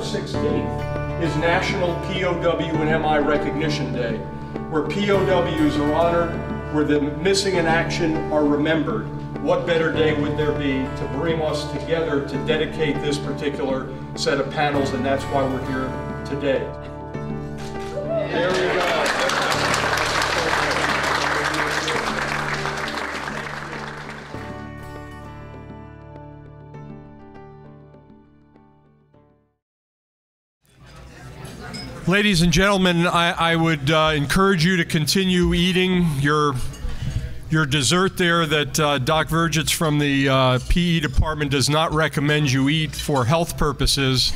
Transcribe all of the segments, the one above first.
September 16th is National POW and MIA Recognition Day, where POWs are honored, where the missing in action are remembered. What better day would there be to bring us together to dedicate this particular set of panels, and that's why we're here today. There we go. Ladies and gentlemen, I, I would uh, encourage you to continue eating your your dessert there that uh, Doc Vergitz from the uh, PE department does not recommend you eat for health purposes,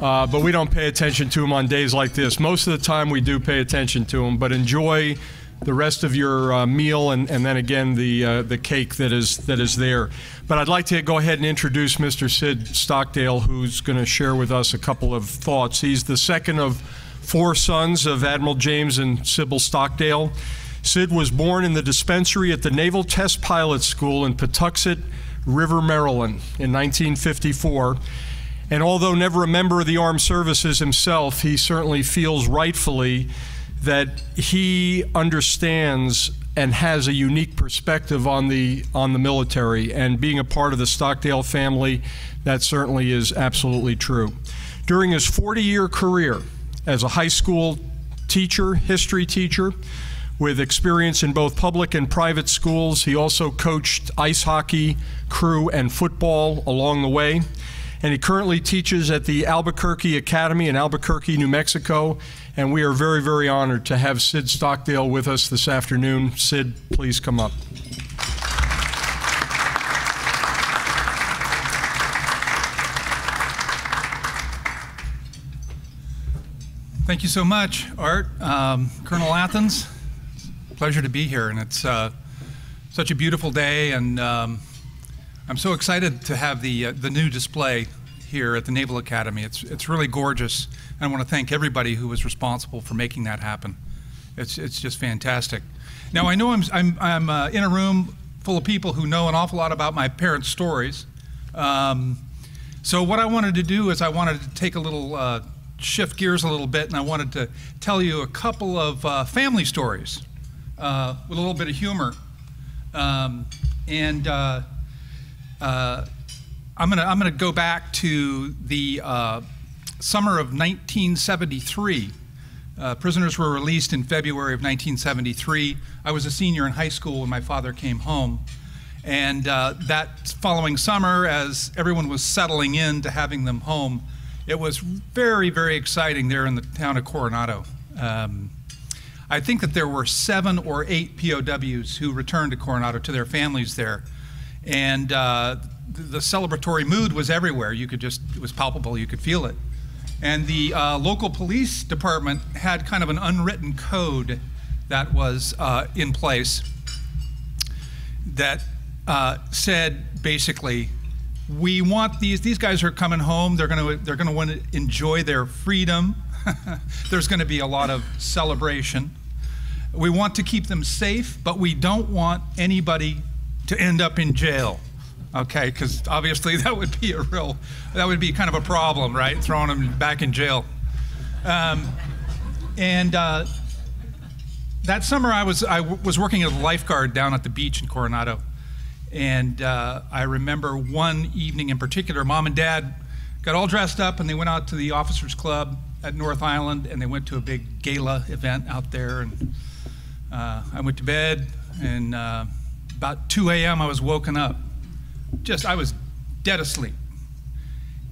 uh, but we don't pay attention to them on days like this. Most of the time we do pay attention to them, but enjoy the rest of your uh, meal and, and then again the uh, the cake that is that is there. But I'd like to go ahead and introduce Mr. Sid Stockdale, who's going to share with us a couple of thoughts. He's the second of four sons of Admiral James and Sybil Stockdale. Sid was born in the dispensary at the Naval Test Pilot School in Patuxent River, Maryland in 1954. And although never a member of the armed services himself, he certainly feels rightfully that he understands and has a unique perspective on the on the military and being a part of the Stockdale family that certainly is absolutely true. During his 40-year career, as a high school teacher, history teacher, with experience in both public and private schools. He also coached ice hockey, crew, and football along the way. And he currently teaches at the Albuquerque Academy in Albuquerque, New Mexico. And we are very, very honored to have Sid Stockdale with us this afternoon. Sid, please come up. Thank you so much, Art. Um, Colonel Athens, pleasure to be here, and it's uh, such a beautiful day, and um, I'm so excited to have the uh, the new display here at the Naval Academy. It's it's really gorgeous, and I want to thank everybody who was responsible for making that happen. It's it's just fantastic. Now I know I'm I'm I'm uh, in a room full of people who know an awful lot about my parents' stories. Um, so what I wanted to do is I wanted to take a little uh, shift gears a little bit, and I wanted to tell you a couple of uh, family stories uh, with a little bit of humor. Um, and uh, uh I'm to I'm gonna go back to the uh, summer of 1973. Uh, prisoners were released in February of 1973. I was a senior in high school when my father came home. And that following summer, as everyone was settling in to having them home, it was very, very exciting there in the town of Coronado. Um, I think that there were seven or eight POWs who returned to Coronado to their families there. And uh, the celebratory mood was everywhere. You could just, it was palpable, you could feel it. And the uh, local police department had kind of an unwritten code that was uh, in place that uh, said basically we want these these guys are coming home. They're going to they're going to want to enjoy their freedom. There's going to be a lot of celebration. We want to keep them safe but we don't want anybody to end up in jail okay? Because obviously that would be a real that would be kind of a problem right? Throwing them back in jail. Um, and uh, that summer i was I was working as a lifeguard down at the beach in coronado and uh, I remember one evening in particular, mom and dad got all dressed up and they went out to the officers club at North Island and they went to a big gala event out there. And uh, I went to bed and uh, about 2 a.m. I was woken up. Just, I was dead asleep.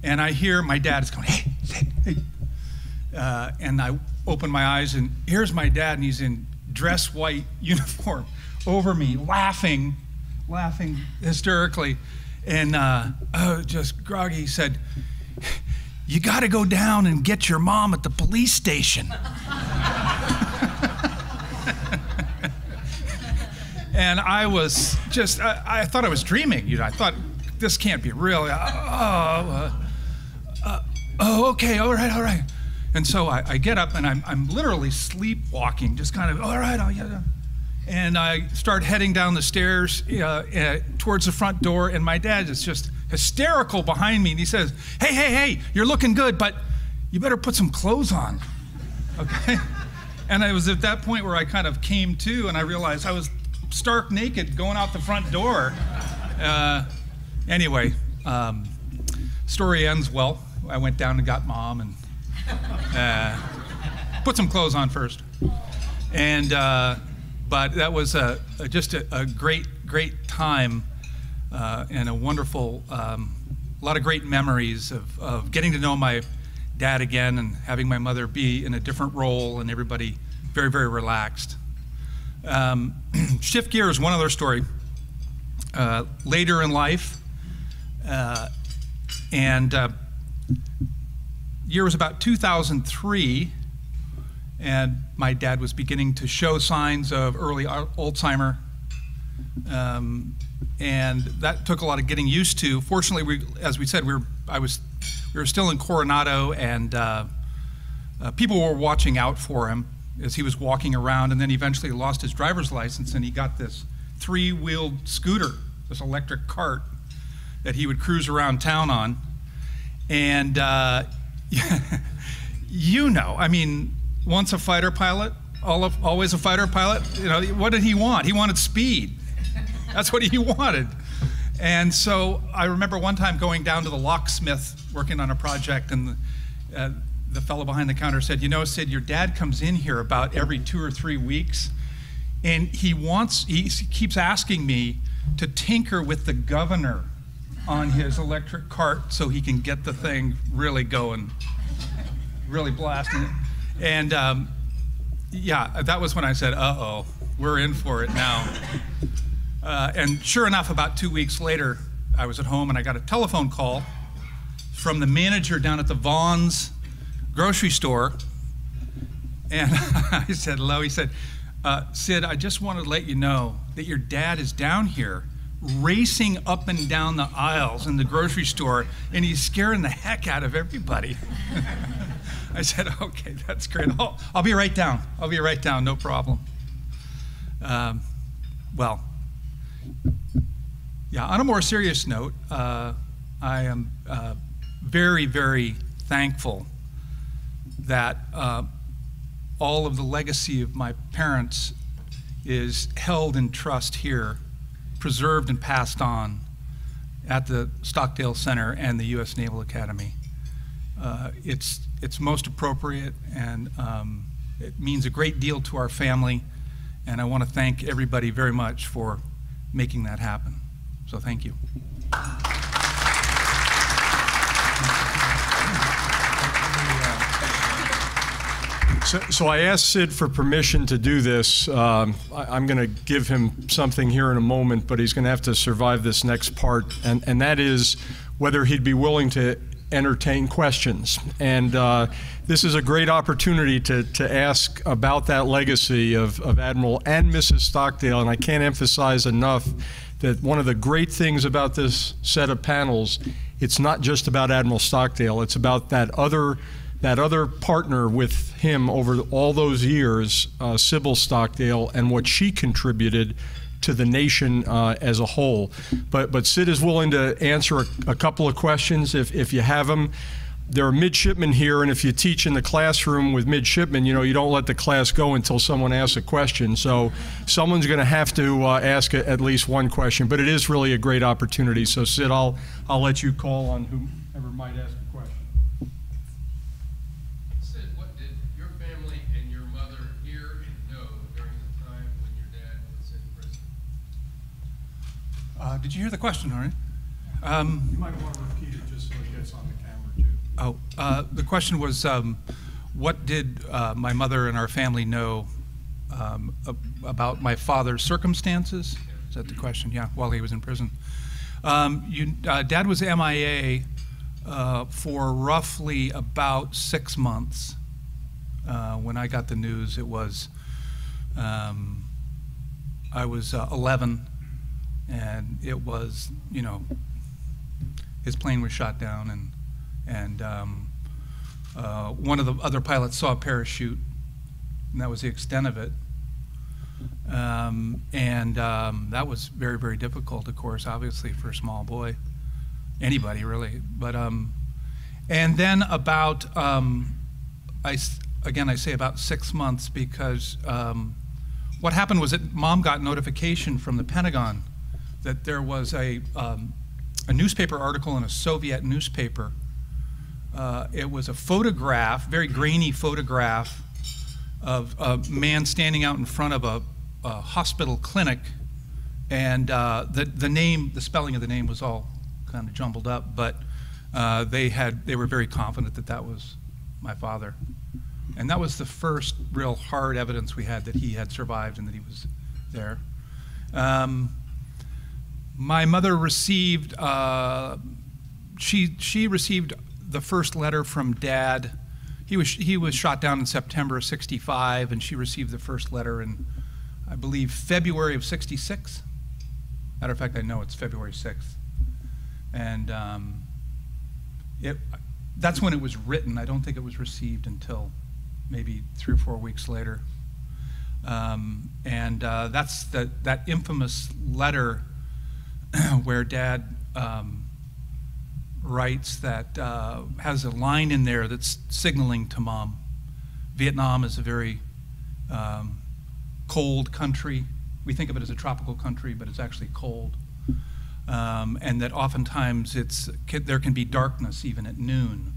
And I hear my dad is going, hey, hey, hey. Uh, and I open my eyes and here's my dad and he's in dress white uniform over me laughing laughing hysterically. And uh, oh, just groggy said, You got to go down and get your mom at the police station. and I was just, I, I, thought I was dreaming. You know, I thought, this can't be real. Oh, uh, uh, oh okay, all right, all right. And so I, I get up and I'm, I'm literally sleepwalking, just kind of, all right, yeah and I start heading down the stairs uh, uh, towards the front door, and my dad is just hysterical behind me, and he says, "Hey, hey, hey, you're looking good, but You better put some clothes on. Okay? And it was at that point where I kind of came to and I realized I was stark naked going out the front door. Uh, anyway, um, story ends well. I went down and got mom and uh, put some clothes on first. And, uh, but that was a, a just a, a, great, great time uh, and a wonderful, um, a lot of great memories of, of getting to know my dad again and having my mother be in a different role and everybody very, very relaxed. Um, shift gears, one other story. Uh, later in life, uh, and uh, year was about 2003, and my dad was beginning to show signs of early Alzheimer. Um, and that took a lot of getting used to. Fortunately, we, as we said, we were, I was, we were still in Coronado, and uh, uh, people were watching out for him as he was walking around. And then eventually lost his driver's license, and he got this three-wheeled scooter, this electric cart that he would cruise around town on. And uh, you know, I mean, once a fighter pilot, always a fighter pilot. You know, what did he want? He wanted speed. That's what he wanted. And so I remember one time going down to the locksmith working on a project, and the, uh, the fellow behind the counter said, You know, Sid, your dad comes in here about every two or three weeks, and he wants, he keeps asking me to tinker with the governor on his electric cart so he can get the thing really going, really blasting it. And um, yeah, that was when I said, uh oh, we're in for it now. Uh, and sure enough, about two weeks later, I was at home and I got a telephone call from the manager down at the Vons grocery store. And I said, hello. He said, uh, Sid, I just wanted to let you know that your dad is down here racing up and down the aisles in the grocery store, and he's scaring the heck out of everybody. I said, okay, that's great. I'll, I'll, be right down. I'll be right down, no problem. Um, well, yeah, on a more serious note, uh, I am uh, very, very thankful that uh, all of the legacy of my parents is held in trust here preserved and passed on at the Stockdale Center and the U.S. Naval Academy. Uh, it's, it's most appropriate and um, it means a great deal to our family. And I want to thank everybody very much for making that happen. So thank you. So, so, I asked Sid for permission to do this. Um, I, am going to give him something here in a moment, but he's going to have to survive this next part, and, and that is whether he'd be willing to entertain questions. And uh, this is a great opportunity to, to ask about that legacy of, of Admiral and Mrs. Stockdale. And I can't emphasize enough that one of the great things about this set of panels, it's not just about Admiral Stockdale, it's about that other that other partner with him over all those years, uh, Sybil Stockdale, and what she contributed to the nation uh, as a whole. But but Sid is willing to answer a, a, couple of questions if, if you have them. There are midshipmen here, and if you teach in the classroom with midshipmen, you know you don't let the class go until someone asks a question. So someone's going to have to uh, ask a, at least one question. But it is really a great opportunity. So Sid, I'll I'll let you call on whoever might ask. Uh, did you hear the question, right? Um, you might want to repeat it just so it gets on the camera too. Oh, uh, the question was, um, what did uh, my mother and our family know um, about my father's circumstances? Is that the question? Yeah, while he was in prison. Um, you, uh, Dad was MIA uh, for roughly about six months. Uh, when I got the news, it was um, I was 11 and it was, you know, his plane was shot down, and and um, uh, one of the other pilots saw a parachute, and that was the extent of it. Um, and um, that was very, very difficult, of course, obviously for a small boy, anybody really. But um, And then about, um, I, again, I say about six months because um, what happened was that mom got notification from the Pentagon that there was a, um, a newspaper article in a Soviet newspaper. Uh, it was a photograph, very grainy photograph, of a man standing out in front of a, a hospital clinic. And uh, the, the name, the spelling of the name was all kind of jumbled up, but uh, they, had, they were very confident that that was my father. And that was the first real hard evidence we had that he had survived and that he was there. Um, my mother received, uh, she, she received the first letter from dad. He was, he was shot down in September of 65, and she received the first letter in, I believe, February of 66. Matter of fact, I know it's February 6th. And um, it, that's when it was written. I don't think it was received until maybe three or four weeks later. Um, and uh, that's the, that infamous letter where dad um, writes that uh, has a line in there that's signaling to mom. Vietnam is a very um, cold country. We think of it as a tropical country, but it's actually cold. Um, and that oftentimes it's, there can be darkness even at noon.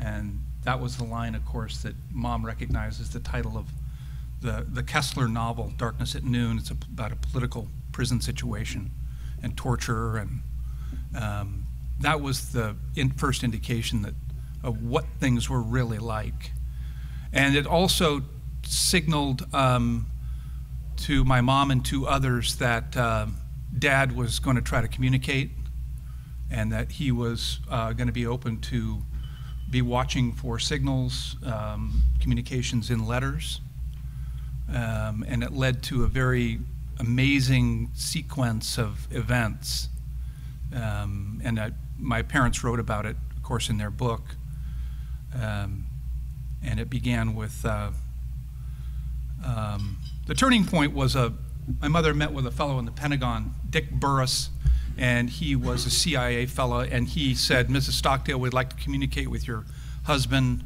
And that was the line, of course, that mom recognizes the title of the, the Koestler novel, Darkness at Noon. It's about a political prison situation and torture. And um, that was the in, first indication that, of what things were really like. And it also signaled um, to my mom and to others that uh, dad was going to try to communicate and that he was uh, going to be open to be watching for signals, um, communications in letters. Um, and it led to a very amazing sequence of events. Um, and I, my parents wrote about it, of course, in their book. Um, and it began with uh, um, the turning point was a my mother met with a fellow in the Pentagon, Dick Burris, and he was a CIA fellow, and he said, Mrs. Stockdale, we'd like to communicate with your husband,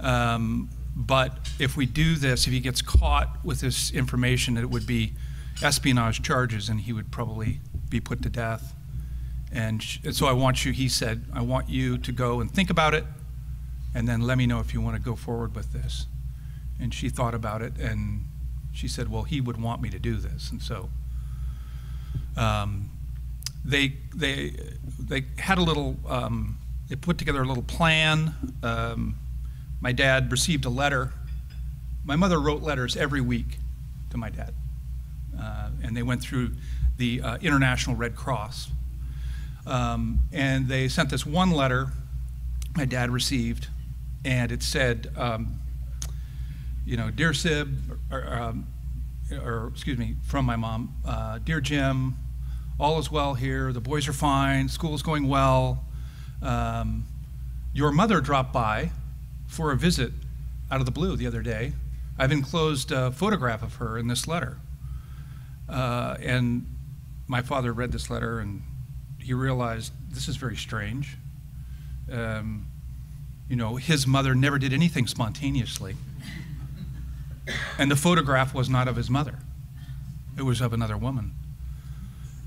um, but if we do this, if he gets caught with this information, it would be espionage charges, and he would probably be put to death. And, and so I want you, he said, I want you to go and think about it, and then let me know if you want to go forward with this. And she thought about it, and she said, Well, he would want me to do this. And so um, they, they, they had a little, um, they put together a little plan. Um, my dad received a letter. My mother wrote letters every week to my dad. Uh, and they went through the uh, International Red Cross. Um, and they sent this one letter my dad received, and it said, um, you know, dear Sib, or, um, or excuse me, from my mom, uh, dear Jim, all is well here. The boys are fine. School's going well. Um, your mother dropped by for a visit out of the blue the other day. I've enclosed a photograph of her in this letter. Uh, and my father read this letter and he realized this is very strange. Um, you know, his mother never did anything spontaneously. And the photograph was not of his mother, it was of another woman.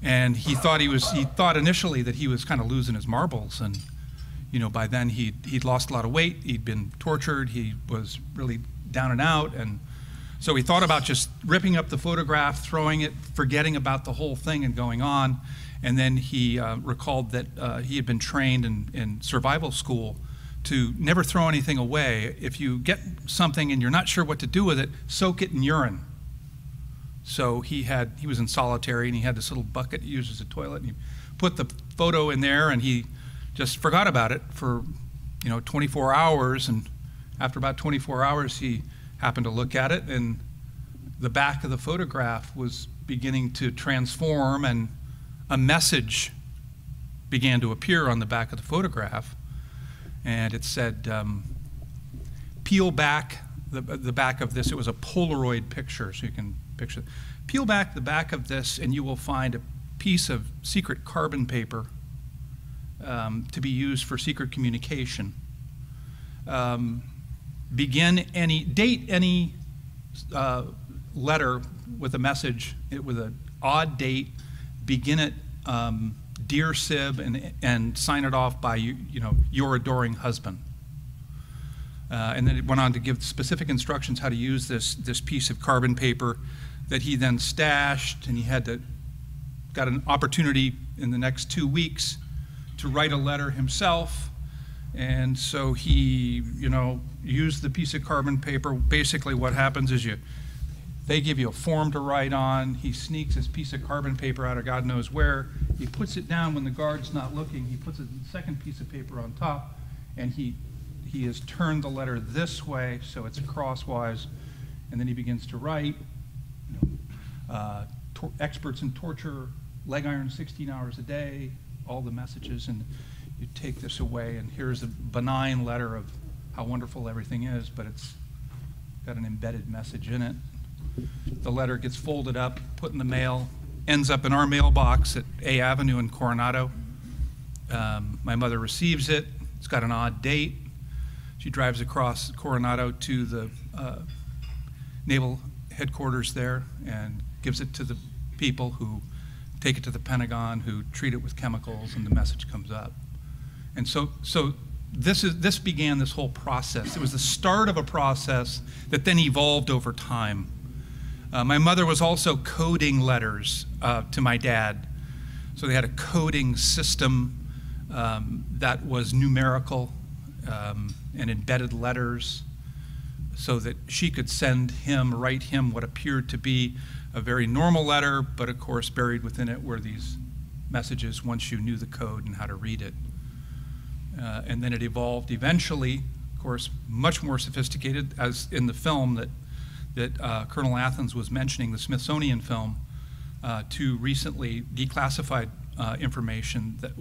And he thought he was, he thought initially that he was kind of losing his marbles. And, you know, by then he'd, he'd lost a lot of weight, he'd been tortured, he was really down and out. And so he thought about just ripping up the photograph, throwing it, forgetting about the whole thing and going on. And then he uh, recalled that uh, he had been trained in, in survival school to never throw anything away. If you get something and you're not sure what to do with it, soak it in urine. So he had he was in solitary and he had this little bucket he used as a toilet and he put the photo in there and he just forgot about it for you know 24 hours and after about 24 hours he happened to look at it and the back of the photograph was beginning to transform and a message began to appear on the back of the photograph. And it said um, peel back the, the back of this. It was a polaroid picture so you can picture peel back the back of this and you will find a piece of secret carbon paper um, to be used for secret communication. Um, begin any, date any uh, letter with a message it, with an odd date, begin it, um, dear Sib, and, and sign it off by you, you know, your adoring husband. Uh, and then it went on to give specific instructions how to use this, this piece of carbon paper that he then stashed, and he had to, got an opportunity in the next two weeks to write a letter himself. And so he, you know, used the piece of carbon paper. Basically, what happens is you, they give you a form to write on. He sneaks his piece of carbon paper out of God knows where. He puts it down when the guard's not looking. He puts a second piece of paper on top, and he he has turned the letter this way so it's crosswise, and then he begins to write. You know, uh, experts in torture, leg iron 16 hours a day, all the messages, and you take this away, and here's a benign letter of how wonderful everything is, but it's got an embedded message in it. The letter gets folded up, put in the mail, ends up in our mailbox at A Avenue in Coronado. Um, my mother receives it. It's got an odd date. She drives across Coronado to the uh, naval headquarters there and gives it to the people who take it to the Pentagon, who treat it with chemicals, and the message comes up. And so, so this, is, this began this whole process. It was the start of a process that then evolved over time. Uh, my mother was also coding letters uh, to my dad. So they had a coding system um, that was numerical um, and embedded letters so that she could send him, write him what appeared to be a very normal letter, but of course, buried within it were these messages once you knew the code and how to read it. Uh, and then it evolved eventually, of course, much more sophisticated, as in the film that, that uh, Colonel Athens was mentioning, the Smithsonian film, uh, to recently declassified uh, information that,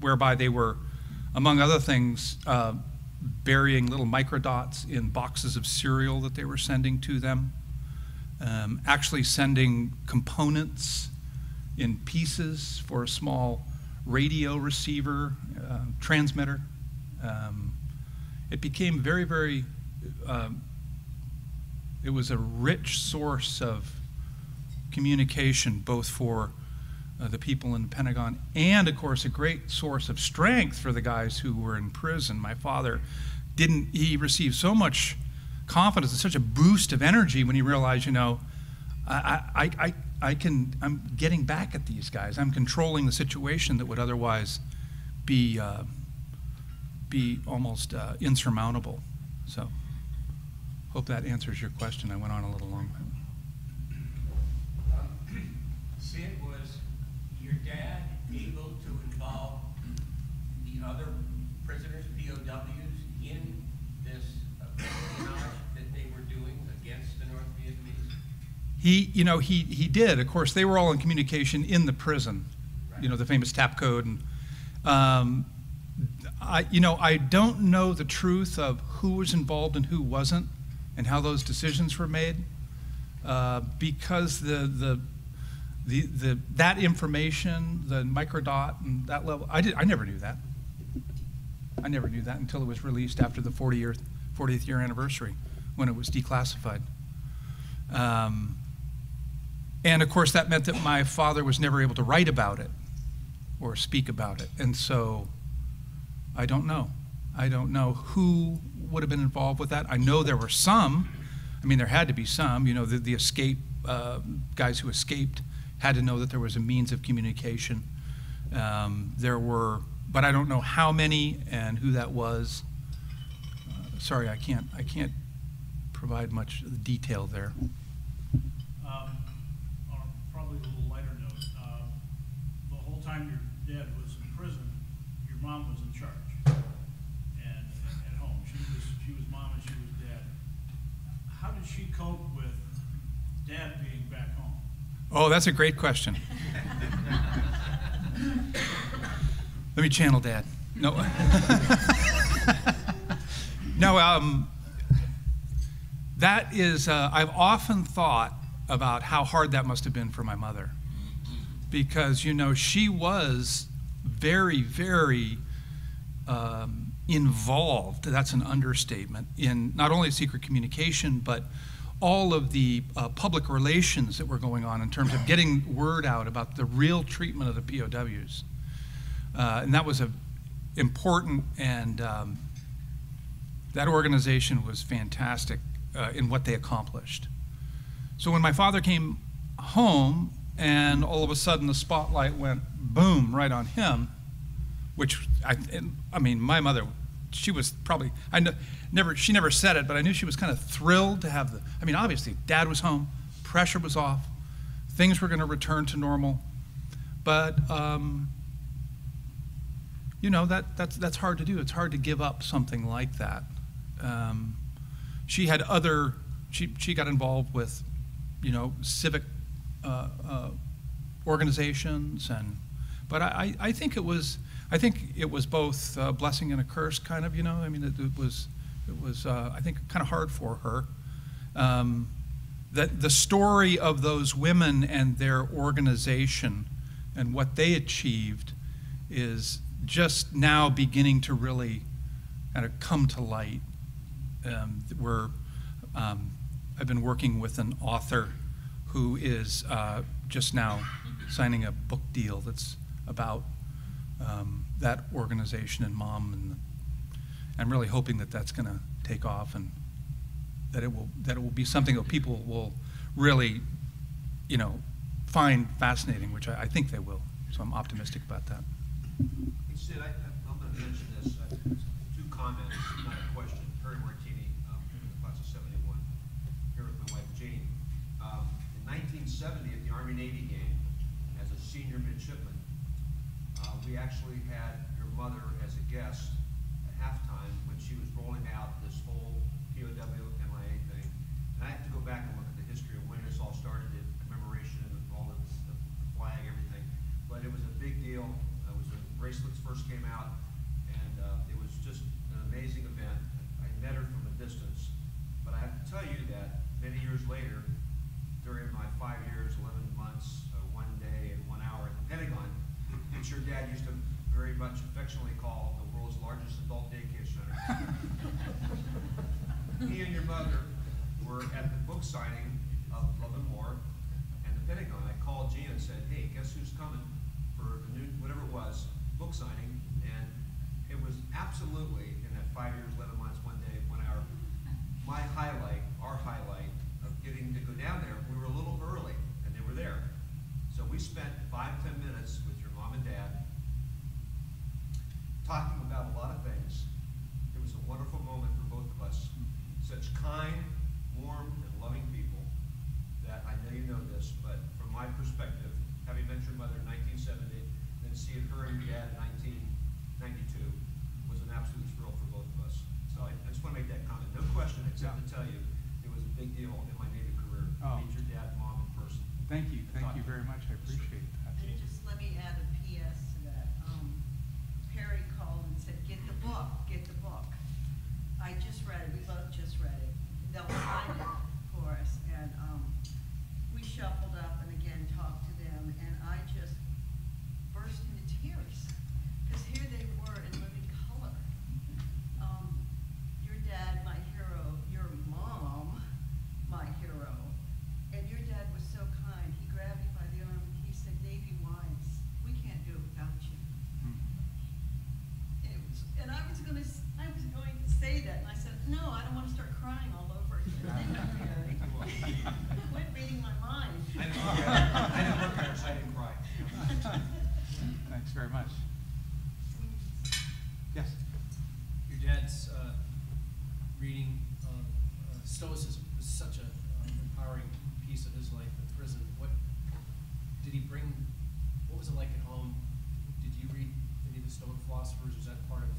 whereby they were, among other things, uh, burying little microdots in boxes of cereal that they were sending to them, um, actually sending components in pieces for a small radio receiver, uh, transmitter. Um, it became very, very, um, it was a rich source of communication both for uh, the people in the Pentagon, and of course, a great source of strength for the guys who were in prison. My father didn't, he received so much confidence and such a boost of energy when he realized, you know, I, I, I, I can, I'm getting back at these guys. I'm controlling the situation that would otherwise be, uh, be almost uh, insurmountable. So, hope that answers your question. I went on a little long. Sid, was your dad able to involve the other prisoners, POWs, in this espionage that they were doing against the North Vietnamese? He, you know, he, he did. Of course, they were all in communication in the prison, right. you know, the famous tap code. And, um, I, you know, I don't know the truth of who was involved and who wasn't and how those decisions were made uh, because the, the the, the, that information, the microdot and that level, I, did, I never knew that. I never knew that until it was released after the 40 year, 40th year anniversary when it was declassified. Um, and of course, that meant that my father was never able to write about it or speak about it. And so I don't know. I don't know who would have been involved with that. I know there were some. I mean, there had to be some, you know, the, the escape uh, guys who escaped had to know that there was a means of communication. Um, there were, but I don't know how many and who that was. Uh, sorry, I can't. I can't provide much detail there. Um, on a probably a little lighter note, uh, the whole time your dad was in prison, your mom was in charge, and at home she was she was mom and she was dad. How did she cope with dad being back home? Oh, that's a great question. Let me channel Dad. No. no, um, that is, uh, I've often thought about how hard that must have been for my mother. Because, you know, she was very, very um, involved, that's an understatement, in not only secret communication, but all of the uh, public relations that were going on in terms of getting word out about the real treatment of the POWs. Uh, and that was a important and um, that organization was fantastic uh, in what they accomplished. So when my father came home and all of a sudden the spotlight went boom right on him, which I, I mean, my mother, she was probably, I know, never, she never said it, but I knew she was kind of thrilled to have the, I mean, obviously, dad was home, pressure was off, things were going to return to normal. But, um, you know, that, that's, that's hard to do. It's hard to give up something like that. Um, she had other, she, she got involved with, you know, civic uh, uh, organizations and, but I, I think it was, I think it was both a blessing and a curse, kind of. You know, I mean, it, it was, it was, uh, I think, kind of hard for her. Um, that the story of those women and their organization and what they achieved is just now beginning to really kind of come to light. Um, we're, um, I've been working with an author who is uh, just now signing a book deal that's about um, that organization and mom, and I'm really hoping that that's going to take off and that it will that it will be something that people will really, you know, find fascinating, which I, I think they will. So I'm optimistic about that. Sid, I, I'm going to mention this, uh, two comments, not a question. Perry Martini, um, from the class of 71, here with my wife Jane. Um, in 1970, at the Army-Navy game, as a senior midshipman, uh, we actually had your mother as a guest at halftime when she was rolling out this whole POW MIA thing. And I have to go back and look at the history of when this all started, the commemoration and all the, the flag, everything. But it was a big deal. It was when bracelets first came out, and uh, it was just an amazing event. I met her from a distance, but I have to tell you that many years later, dad used to very much affectionately call the world's largest adult daycare center. he and your mother were at the book signing of Love and War and the Pentagon. I called Gina and said, hey, guess who's coming for the new, whatever it was, book signing? And it was absolutely, in that five years, 11 months, one day, one hour, my highlight, our highlight of getting to go down there. We were a little early and they were there. So we spent five, ten minutes with your mom and dad talking about a lot of things. It was a wonderful moment for both of us. Such kind, warm, and loving people that I know you know this, but from my perspective, having met your mother in 1970, then seeing her and your dad in 1992 was an absolute thrill for both of us. So I, I just want to make that comment. No question, except to tell you it was a big deal in my Navy career. to Oh. Meet your dad and mom in person. Thank you, thank you very much. I appreciate that. And just let me add a PS to that. Um, Perry called and said, get the book, get the book. I just read it, we both just read it. They'll find it for us, and, um, we shuffled up and again talked to them, and I just burst into tears. Cause here they were in living color. Um, your dad, my hero, your mom, my hero. And your dad was so kind. He grabbed me by the arm and he said, Navy wives, we can't do it without you. And, it was, and I was gonna, s- I was going to say that, and I said, no, I don't wanna start crying all over again. Thank you, Mary. Quit reading my mind. I didn't look at her, I didn't look at her, so I didn't cry. Thanks very much. Yes? Your dad's uh, reading uh, uh, Stoicism such an empowering piece of his life in prison. What did he bring? What was it like at home? Did you read any of the Stoic philosophers? Was that part of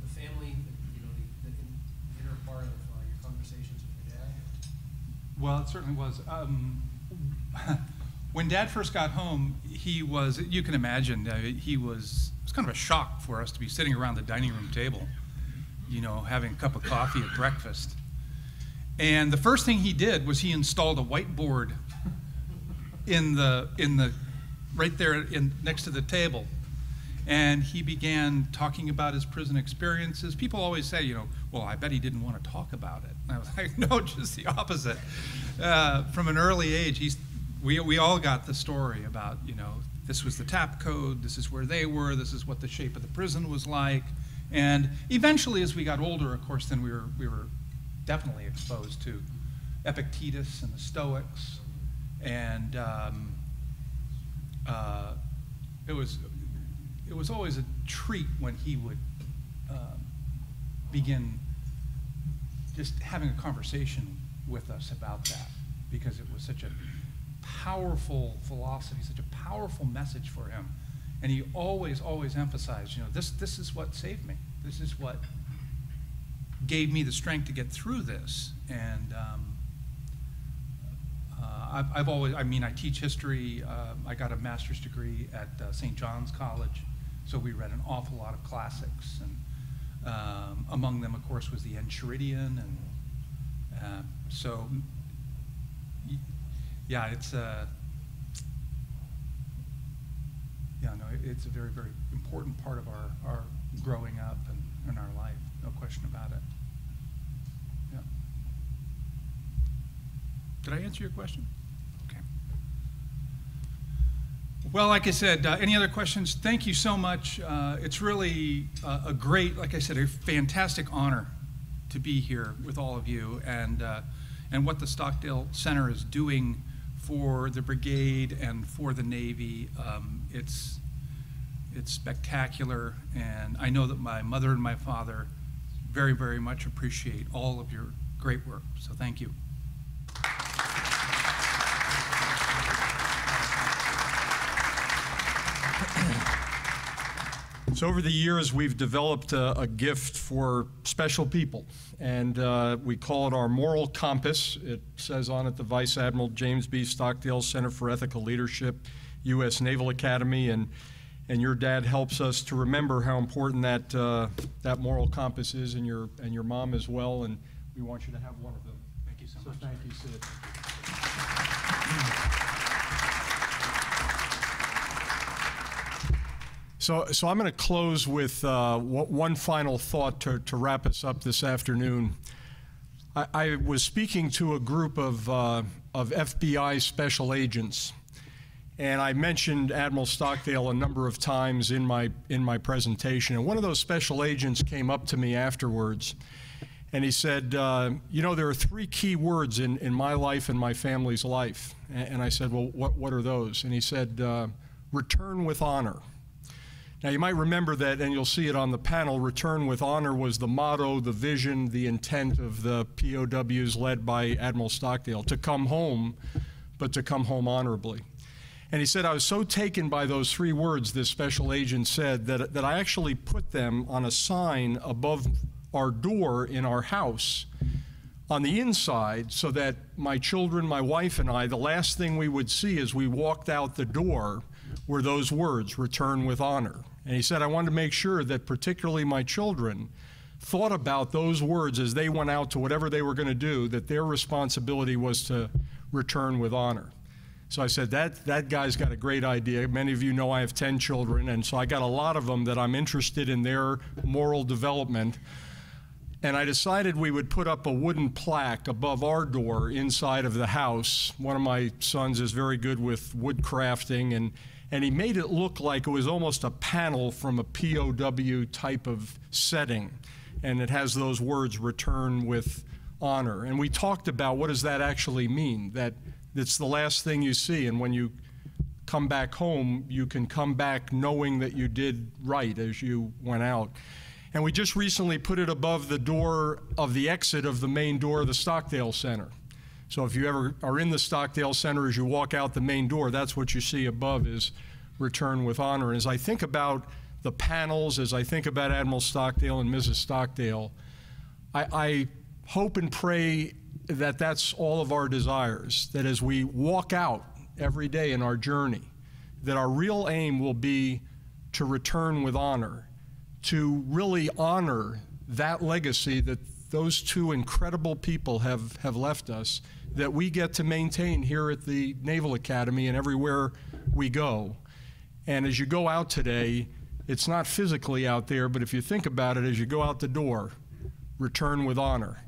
the family? The, you know, the, the inner part of uh, your conversations with your dad? Well, it certainly was. Um, when Dad first got home, he was, you can imagine, uh, he was, it was kind of a shock for us to be sitting around the dining room table, you know, having a cup of coffee at breakfast. And the first thing he did was he installed a whiteboard in the, in the, right there in, next to the table. And he began talking about his prison experiences. People always say, you know, well, I bet he didn't want to talk about it. And I was like, no, just the opposite. Uh, from an early age, he's, we, we all got the story about, you know, this was the tap code, this is where they were, this is what the shape of the prison was like. And eventually, as we got older, of course, then we were, we were definitely exposed to Epictetus and the Stoics. And um, uh, it was it was always a treat when he would um, begin just having a conversation with us about that because it was such a powerful philosophy, such a powerful message for him. And he always, always emphasized, you know, this, this is what saved me. This is what gave me the strength to get through this. And um, uh, I've, always, I mean, I teach history. Uh, I got a master's degree at uh, St. John's College, so we read an awful lot of classics. And um, among them, of course, was the Enchiridion. And uh, so, yeah, it's, uh, yeah, no, it's a very, very important part of our, our growing up and in our life, no question about it. Yeah. Did I answer your question? Okay. Well, like I said, uh, any other questions? Thank you so much. Uh, it's really uh, a great, like I said, a fantastic honor to be here with all of you and, uh, and what the Stockdale Center is doing for the brigade and for the Navy. Um, it's, it's spectacular, and I know that my mother and my father very, very much appreciate all of your great work. So thank you. So over the years, we've developed a, a gift for special people, and uh, we call it our moral compass. It says on it the Vice Admiral James B. Stockdale Center for Ethical Leadership, U.S. Naval Academy, and and your dad helps us to remember how important that uh, that moral compass is, and your and your mom as well. And we want you to have one of them. Thank you so So much. thank you, Sid. So, so I'm going to close with uh, one final thought to, to wrap us up this afternoon. I, I was speaking to a group of, uh, of FBI special agents, and I mentioned Admiral Stockdale a number of times in my, in my presentation. And one of those special agents came up to me afterwards, and he said, uh, You know, there are three key words in, in my life and my family's life. And, and I said, Well, what, what are those? And he said, uh, Return with honor. Now, you might remember that, and you'll see it on the panel, Return with Honor was the motto, the vision, the intent of the POWs led by Admiral Stockdale to come home, but to come home honorably. And he said, I was so taken by those three words, this special agent said, that, that I actually put them on a sign above our door in our house on the inside so that my children, my wife, and I, the last thing we would see as we walked out the door were those words, return with honor. And he said, I wanted to make sure that particularly my children thought about those words as they went out to whatever they were going to do, that their responsibility was to return with honor. So I said, that, that guy's got a great idea. Many of you know I have 10 children, and so I got a lot of them that I'm interested in their moral development. And I decided we would put up a wooden plaque above our door inside of the house. One of my sons is very good with wood crafting, and, and he made it look like it was almost a panel from a POW type of setting. And it has those words, return with honor. And we talked about what does that actually mean? That it's the last thing you see, and when you come back home, you can come back knowing that you did right as you went out. And we just recently put it above the door of the exit of the main door of the Stockdale Center. So if you ever are in the Stockdale Center as you walk out the main door, that's what you see above is return with honor. And as I think about the panels, as I think about Admiral Stockdale and Mrs. Stockdale, I, I hope and pray that that's all of our desires, that as we walk out every day in our journey, that our real aim will be to return with honor, to really honor that legacy that those two incredible people have, have left us, that we get to maintain here at the Naval Academy and everywhere we go. And as you go out today, It's not physically out there, but if you think about it, as you go out the door, return with honor.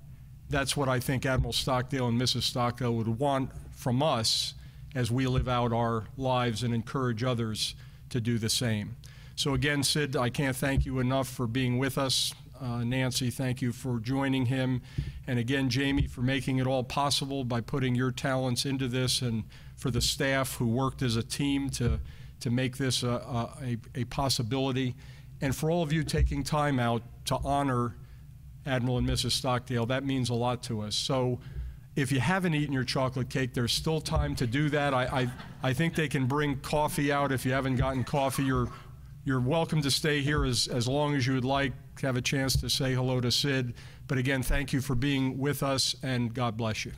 That's what I think Admiral Stockdale and Mrs. Stockdale would want from us as we live out our lives and encourage others to do the same. So again, Sid, I can't thank you enough for being with us. Uh, Nancy, thank you for joining him. And again, Jamie, for making it all possible by putting your talents into this and for the staff who worked as a team to, to make this a, a, a possibility. And for all of you taking time out to honor Admiral and Mrs. Stockdale, that means a lot to us. So if you haven't eaten your chocolate cake, there's still time to do that. I, I, I think they can bring coffee out. If you haven't gotten coffee, you're, you're welcome to stay here as, as long as you would like, have a chance to say hello to Sid. But again, thank you for being with us, and God bless you.